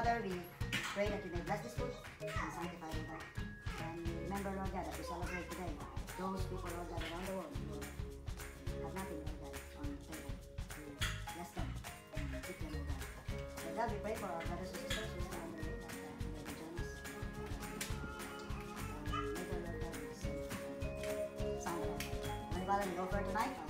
Father, we pray that you may bless this food and sanctify it. And remember, Lord God, that we celebrate today those people, Lord God, around the world who have nothing, Lord God, on the table. Bless them and keep them, Lord God. Lord God, we pray for our brothers and sisters who are on the way, that uh, may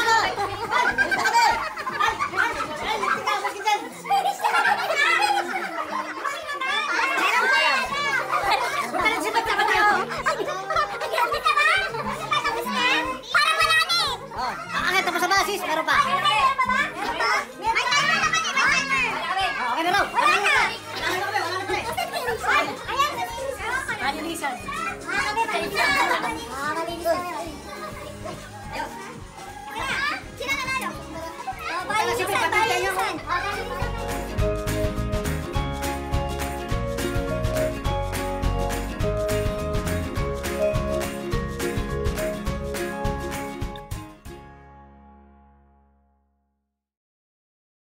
bisa. Kita bisa. Ayo. Silakan ayo. Kita kasih perhatiannya, Mon.